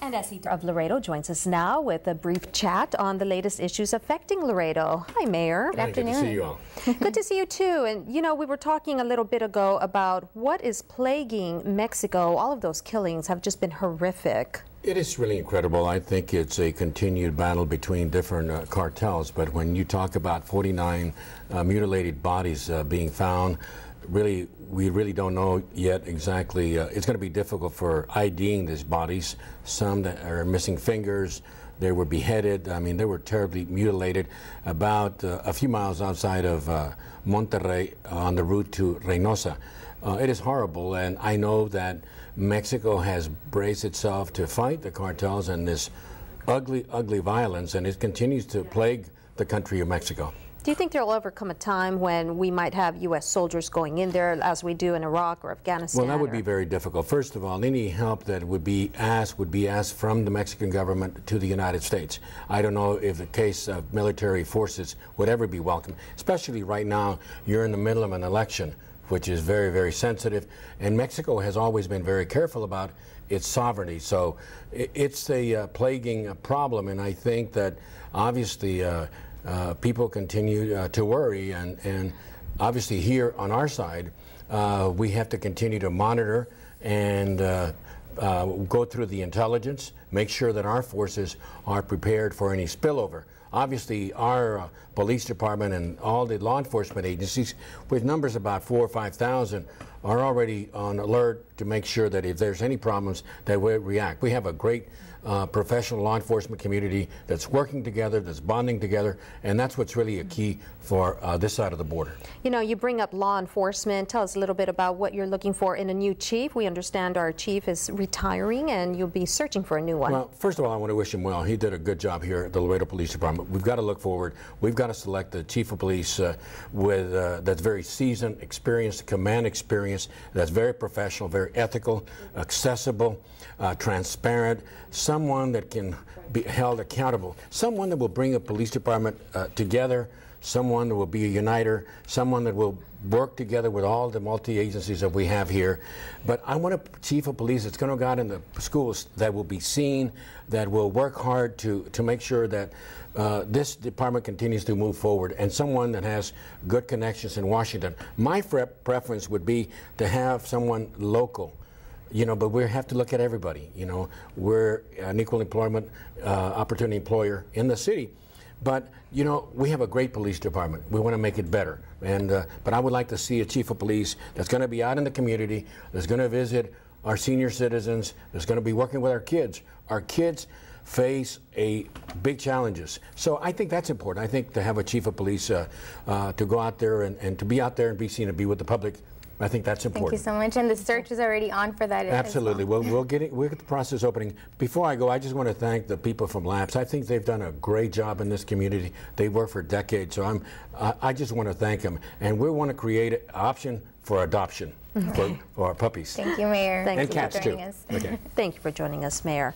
And Essie of Laredo joins us now with a brief chat on the latest issues affecting Laredo. Hi, Mayor. Good afternoon. Good to see you all. Good to see you too. And you know, we were talking a little bit ago about what is plaguing Mexico. All of those killings have just been horrific. It is really incredible. I think it's a continued battle between different uh, cartels. But when you talk about 49 uh, mutilated bodies uh, being found, really, we really don't know yet exactly. Uh, it's going to be difficult for IDing these bodies. Some that are missing fingers, they were beheaded. I mean, they were terribly mutilated. About uh, a few miles outside of uh, Monterrey on the route to Reynosa. Uh, it is horrible, and I know that Mexico has braced itself to fight the cartels and this ugly, ugly violence, and it continues to plague the country of Mexico. Do you think there will ever come a time when we might have U.S. soldiers going in there as we do in Iraq or Afghanistan? Well, that would be very difficult. First of all, any help that would be asked would be asked from the Mexican government to the United States. I don't know if the case of military forces would ever be welcome, especially right now, you're in the middle of an election which is very, very sensitive. And Mexico has always been very careful about its sovereignty. So it's a uh, plaguing problem, and I think that obviously uh, uh, people continue uh, to worry. And, and obviously, here on our side, uh, we have to continue to monitor and uh, uh, go through the intelligence, make sure that our forces are prepared for any spillover. Obviously, our uh, police department and all the law enforcement agencies, with numbers about four or 5,000, are already on alert to make sure that if there's any problems, that we react. We have a great uh, professional law enforcement community that's working together, that's bonding together, and that's what's really a key for uh, this side of the border. You know, you bring up law enforcement. Tell us a little bit about what you're looking for in a new chief. We understand our chief is retiring and you'll be searching for a new one. Well, first of all, I want to wish him well. He did a good job here at the Laredo Police Department. We've got to look forward. We've got to select the chief of police uh, with uh, that's very seasoned, experienced, command experience, that's very professional, very ethical, accessible, uh, transparent, someone that can be held accountable, someone that will bring a police department uh, together, someone that will be a uniter, someone that will work together with all the multi-agencies that we have here. But I want a chief of police that's going to go out in the schools that will be seen, that will work hard to, to make sure that uh, this department continues to move forward, and someone that has good connections in Washington. My preference would be to have someone local you know, but we have to look at everybody. You know, we're an equal employment uh, opportunity employer in the city. But you know, we have a great police department. We want to make it better. And uh, but I would like to see a chief of police that's going to be out in the community, that's going to visit our senior citizens, that's going to be working with our kids. Our kids face a big challenges. So I think that's important. I think to have a chief of police uh, uh, to go out there and, and to be out there and be seen and be with the public I think that's important. Thank you so much. And the search is already on for that. Absolutely. Well. we'll, we'll get it, we'll get the process opening. Before I go, I just want to thank the people from LAPS. I think they've done a great job in this community. They work for decades, so I'm I, I just want to thank them. And we want to create an option for adoption okay. for, for, our puppies. Thank you, Mayor. Thank and you cats too. Okay. Thank you for joining us, Mayor.